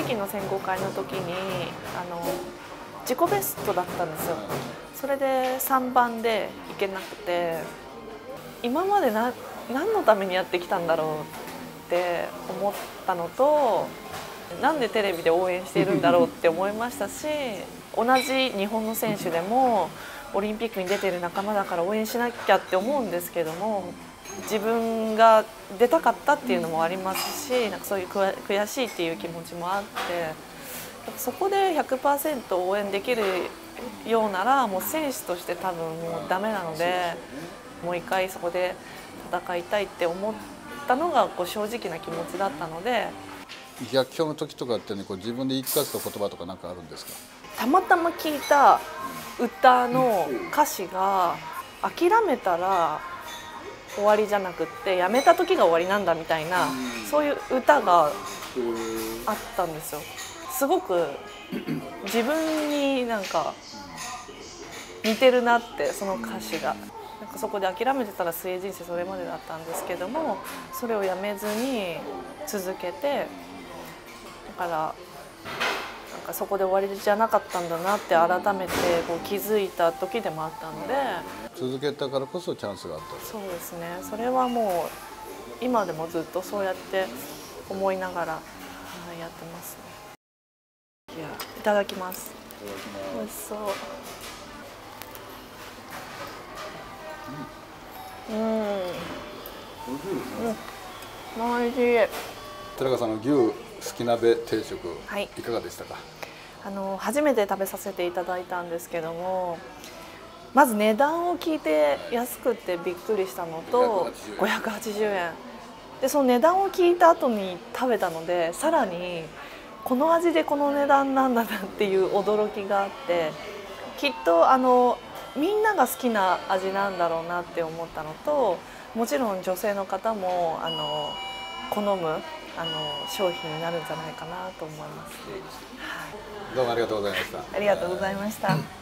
北京の選考会の時にあの自己ベストだったんですよ。それで3番で行けなくて今まで何のためにやってきたんだろうって思ったのとなんでテレビで応援しているんだろうって思いましたし同じ日本の選手でもオリンピックに出ている仲間だから応援しなきゃって思うんですけども自分が出たかったっていうのもありますしなんかそういう悔しいっていう気持ちもあってそこで100%応援できるようならもう選手として多分もうダメなのでもう一回そこで戦いたいって思ったのがこう正直な気持ちだったので。逆境の時とかってねこう自分で言い聞かせた言葉とか何かあるんですか？たまたま聞いた歌の歌詞が諦めたら終わりじゃなくってやめた時が終わりなんだみたいなそういう歌があったんですよ。すごく自分になんか似てるなってその歌詞が。なんかそこで諦めてたら水泳人生それまでだったんですけどもそれをやめずに続けてだからかそこで終わりじゃなかったんだなって改めてこう気づいた時でもあったので。続けたからこそチャンスがあったそうですね。それはもう今でもずっとそうやって思いながらやってますね。いやいただきます。美味しそう。うん、うん、美味しい。寺川さんの牛すき鍋定食、はい、いかがでしたか？あの初めて食べさせていただいたんですけどもまず値段を聞いて安くてびっくりしたのと580円でその値段を聞いた後に食べたのでさらにこの味でこの値段なんだなっていう驚きがあってきっとあのみんなが好きな味なんだろうなって思ったのともちろん女性の方もあの好むあの商品になるんじゃないかなと思います。どうもありがとうございました。ありがとうございました。